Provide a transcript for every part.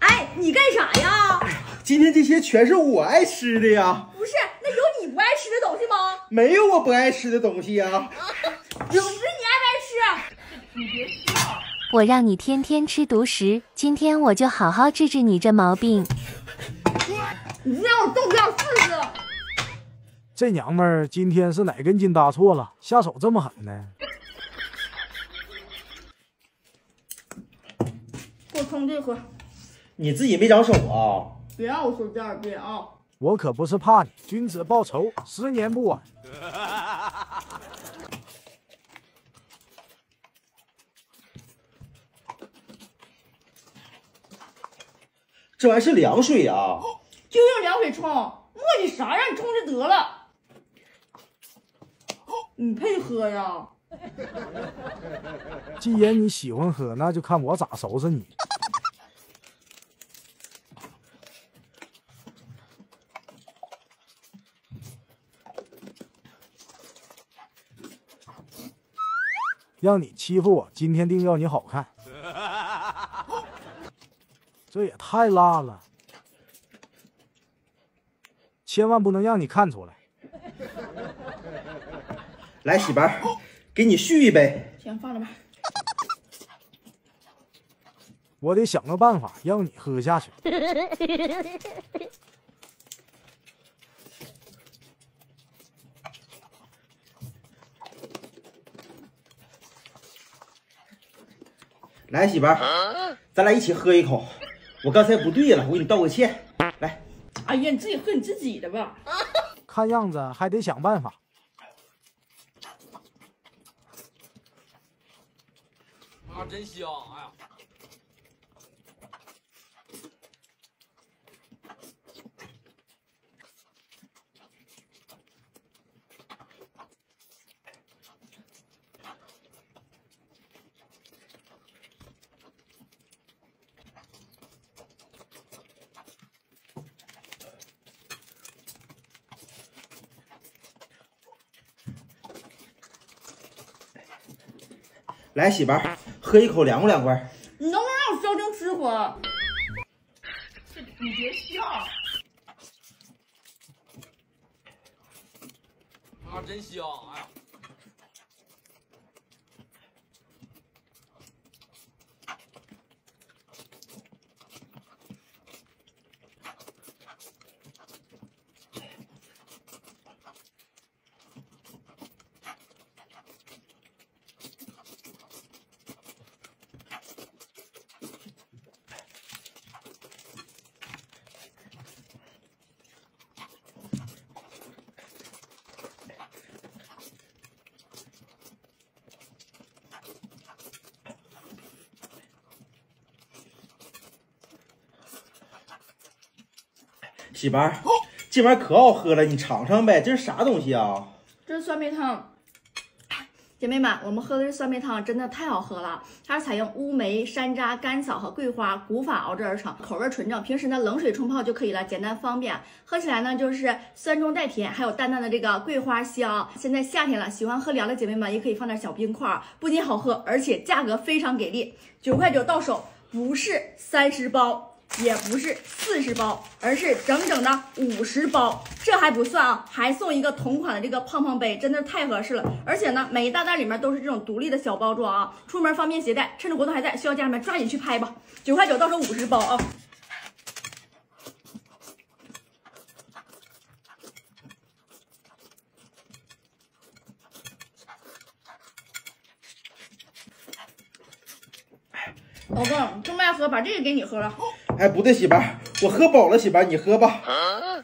哎，你干啥呀？今天这些全是我爱吃的呀，不是，那有你不爱吃的东西吗？没有我不爱吃的东西呀。有是你爱不爱吃？你别笑我让你天天吃独食，今天我就好好治治你这毛病。你让我动不了试试。这娘们儿今天是哪根筋搭错了，下手这么狠呢？给我冲这喝，你自己没长手啊？别让我说第二遍啊！我可不是怕你，君子报仇，十年不晚。这玩意是凉水啊！就用凉水冲，磨叽啥？让你冲就得了。你配喝呀？既然你喜欢喝，那就看我咋收拾你。让你欺负我，今天定要你好看。这也太辣了，千万不能让你看出来。来，媳妇儿，给你续一杯。行，放着吧。我得想个办法让你喝下去。来，媳妇儿，咱俩一起喝一口。我刚才不对了，我给你道个歉。来，哎呀，你自己喝你自己的吧。看样子还得想办法。啊，真香！哎呀，来，媳妇儿，喝一口凉快凉快。你能不能让我消停吃会儿？你别笑！啊，真香！哎呀，媳妇儿，这玩意儿可好喝了，你尝尝呗。这是啥东西啊？这是酸梅汤。姐妹们，我们喝的是酸梅汤，真的太好喝了。它是采用乌梅、山楂、甘草和桂花古法熬制而成，口味纯正。平时呢冷水冲泡就可以了，简单方便。喝起来呢就是酸中带甜，还有淡淡的这个桂花香。现在夏天了，喜欢喝凉的姐妹们也可以放点小冰块，不仅好喝，而且价格非常给力，九块九到手，不是三十包。也不是四十包，而是整整的五十包。这还不算啊，还送一个同款的这个胖胖杯，真的是太合适了。而且呢，每一大袋里面都是这种独立的小包装啊，出门方便携带。趁着活动还在，需要家人们抓紧去拍吧。九块九到手五十包啊！老公，这么爱喝，把这个给你喝了。哎，不对，媳妇儿，我喝饱了，媳妇儿你喝吧。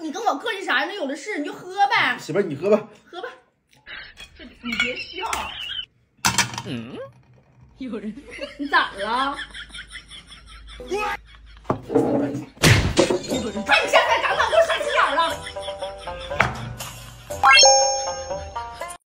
你跟我客气啥呀？那有的是，你就喝呗，媳妇儿你喝吧。喝吧。你别笑！嗯，有人，你咋了？